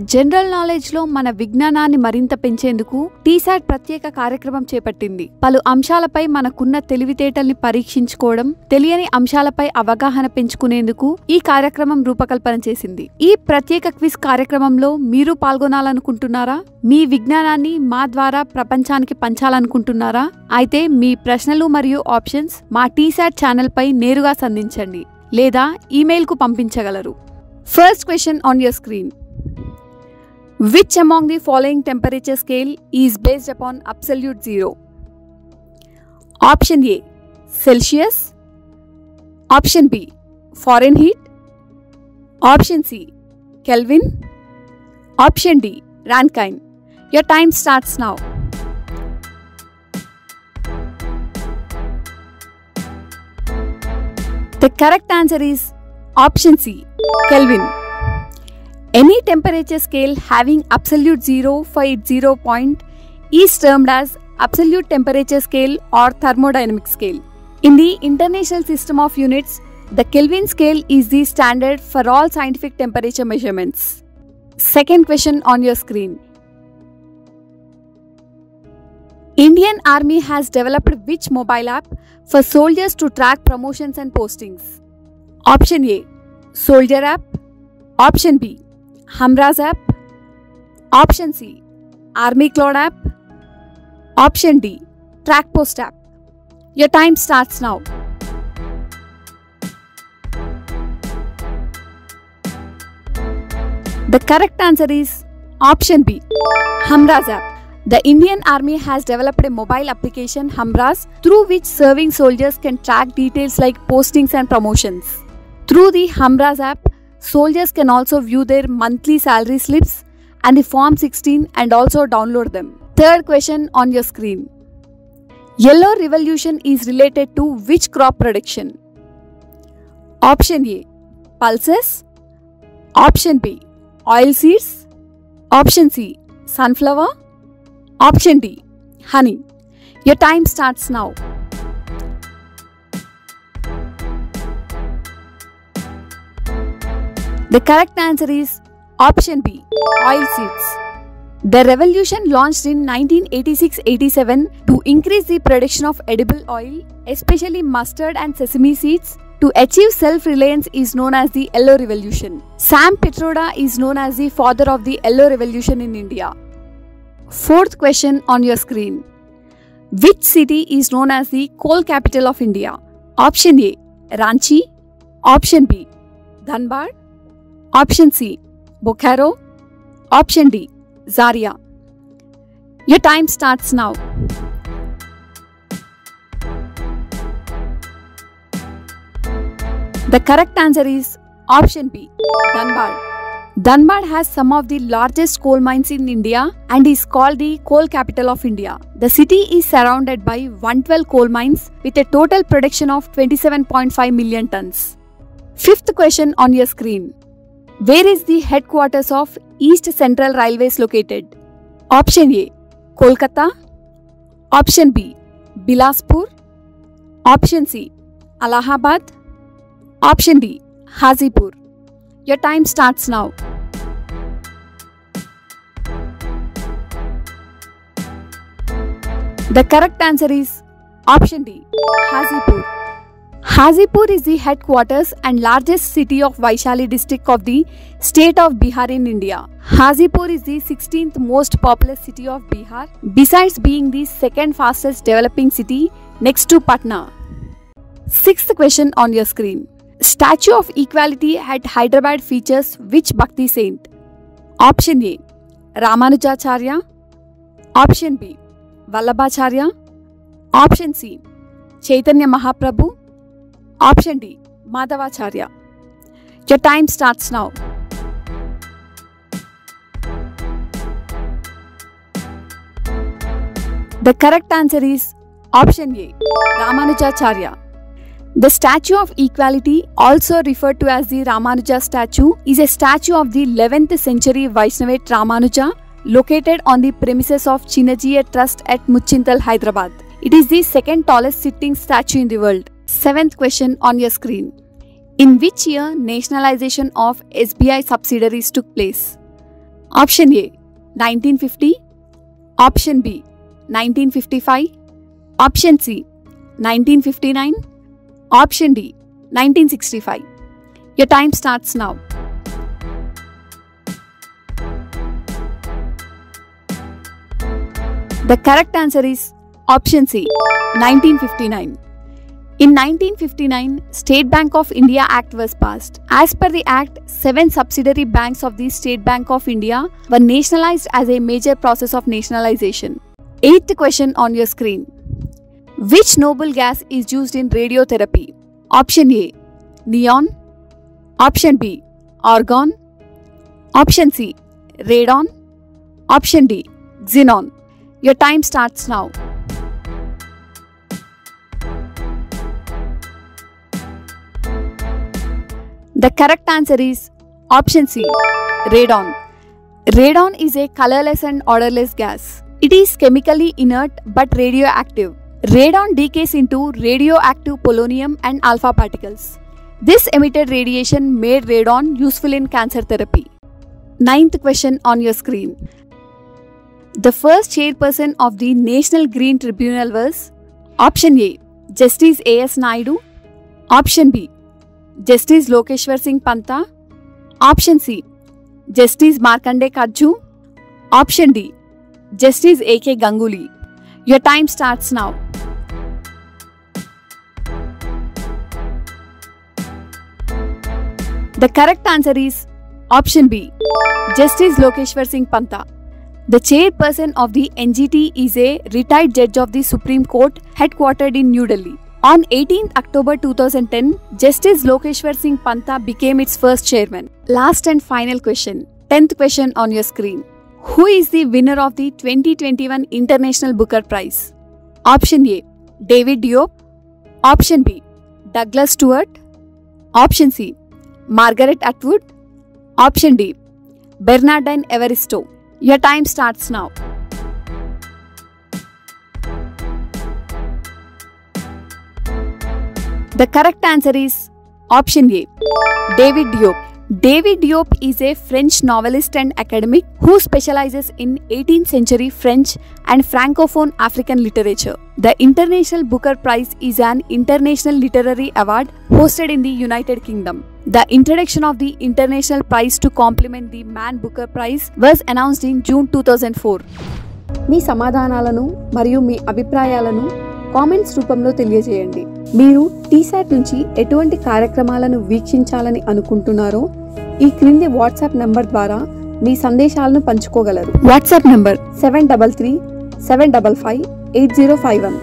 General నాలెడ్జ్లో మన విజ్ఞానాన్ని మరింత పెంచేందుకు టీసాట్ ప్రత్యేక కార్యక్రమం చేపట్టింది. పలు అంశాలపై మనకున్న తెలివితేటల్ని పరీక్షించుకోవడం తెలియని అంశాలపై అవగాహన పెంచుకునేందుకు ఈ కార్యక్రమం రూపకల్పన చేసింది. ఈ ప్రత్యేక క్విజ్ కార్యక్రమంలో మీరు పాల్గొనాలనుకుంటున్నారా? మీ విజ్ఞానాన్ని మా ద్వారా ప్రపంచానికి పంచాలనుకుంటున్నారా? అయితే మీ ప్రశ్నలు మరియు ఆప్షన్స్ మా టీసాట్ ఛానల్పై నేరుగా సంధించండి లేదా ఈమెయిల్కు పంపించగలరు. First question on your screen. Which among the following temperature scale is based upon absolute zero? Option A Celsius. Option B Fahrenheit. Option C Kelvin. Option D Rankine. Your time starts now. The correct answer is option C Kelvin. Any temperature scale having absolute zero for its zero point is termed as absolute temperature scale or thermodynamic scale. In the International System of Units, the Kelvin scale is the standard for all scientific temperature measurements. Second question on your screen. Indian Army has developed which mobile app for soldiers to track promotions and postings? Option A Soldier app. Option B Hamraz app. Option C Army Cloud app. Option D Track Post app. Your time starts now. The correct answer is option B Hamraz app. The Indian Army has developed a mobile application Hamraz through which serving soldiers can track details like postings and promotions. Through the Hamraz app, soldiers can also view their monthly salary slips and the Form 16 and also download them. Third question on your screen. Yellow revolution is related to which crop production? Option A pulses. Option B oil seeds. Option C sunflower. Option D honey. Your time starts now. The correct answer is option B oil seeds. The revolution launched in 1986 87 to increase the production of edible oil, especially mustard and sesame seeds. To achieve self reliance is known as the Yellow Revolution. Sam Pitroda is known as the father of the Yellow Revolution in India. Fourth question on your screen Which city is known as the coal capital of India? Option A Ranchi. Option B Dhanbad. Option C Bokaro. Option D Jharia. Your time starts now. The correct answer is option B Dhanbad. Dhanbad has some of the largest coal mines in India and is called the coal capital of India. The city is surrounded by 112 coal mines with a total production of 27.5 million tons. Fifth question on your screen. Where is the headquarters of East Central Railways located? Option A Kolkata. Option B Bilaspur. Option C Allahabad. Option D Hajipur. Your time starts now. The correct answer is option D Hajipur. Hajipur is the headquarters and largest city of Vaishali district of the state of Bihar in India. Hajipur is the 16th most populous city of Bihar, besides being the second fastest developing city next to Patna. Sixth question on your screen. Statue of Equality at Hyderabad features which Bhakti saint? Option A Ramanujacharya. Option B Vallabhacharya. Option C Chaitanya Mahaprabhu. Option D Madhavacharya. Your time starts now. The correct answer is option A Ramanujacharya. The Statue of Equality, also referred to as the Ramanuja statue, is a statue of the 11th century Vaishnavite Ramanuja located on the premises of Chinna Jeeyar Trust at Muchintal, Hyderabad. It is the second tallest sitting statue in the world. Seventh question on your screen. In which year nationalization of SBI subsidiaries took place? Option A 1950, Option B 1955, Option C 1959, Option D 1965. Your time starts now. The correct answer is Option C 1959. In 1959, State Bank of India Act was passed. As per the Act, seven subsidiary banks of the State Bank of India were nationalized as a major process of nationalization. Eighth question on your screen. Which noble gas is used in radiotherapy? Option A Neon. Option B Argon. Option C Radon. Option D Xenon. Your time starts now. The correct answer is option C radon. Radon is a colorless and odorless gas. It is chemically inert but radioactive. Radon decays into radioactive polonium and alpha particles. This emitted radiation made radon useful in cancer therapy. Ninth question on your screen. The first chairperson of the National Green Tribunal was option A Justice A.S. Naidu, option B Justice Lokeshwar Singh Panta, option C Justice Markandey Katju, option D Justice A.K. Ganguly. Your time starts now. The correct answer is option B Justice Lokeshwar Singh Panta. The chairperson of the NGT is a retired judge of the Supreme Court headquartered in New Delhi. On 18th October 2010, Justice Lokeshwar Singh Panta became its first chairman. Last and final question. 10th question on your screen. Who is the winner of the 2021 International Booker Prize? Option A David Diop. Option B Douglas Stuart. Option C Margaret Atwood. Option D Bernardine Evaristo. Your time starts now. The correct answer is option A David Diop David Diop is a French novelist and academic who specialises in eighteenth century French and Francophone African literature the International Booker Prize is an international literary award hosted in the United Kingdom the introduction of the international prize to complement the Man Booker Prize was announced in June two thousand four మీ సమాధానాలను మరియు మీ అభిప్రాయాలను comments రూపంలో తెలియజేయండి. మీరు టీశాట్ నుంచి ఎటువంటి కార్యక్రమాలను వీక్షించాలని అనుకుంటున్నారో ఈ క్రింది వాట్సాప్ నంబర్ ద్వారా మీ సందేశాలను పంచుకోగలరు. WhatsApp number seven double three seven double five eight zero five one.